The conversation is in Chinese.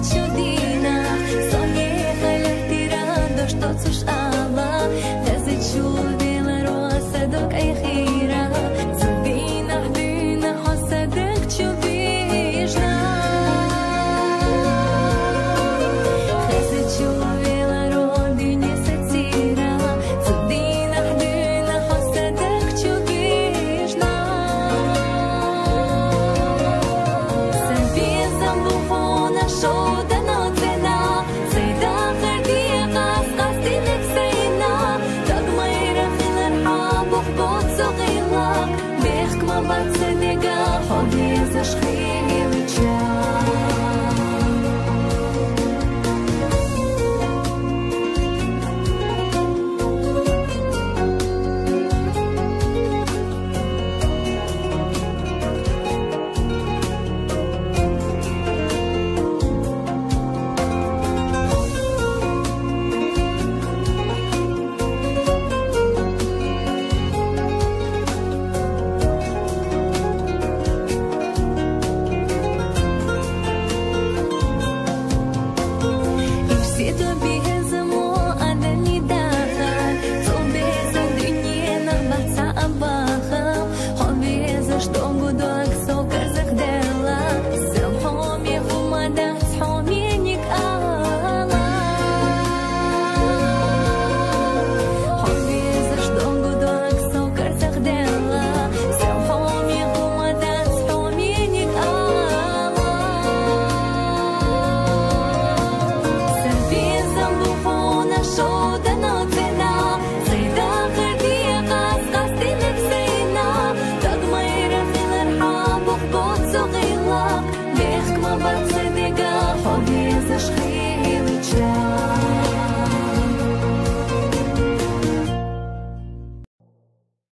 to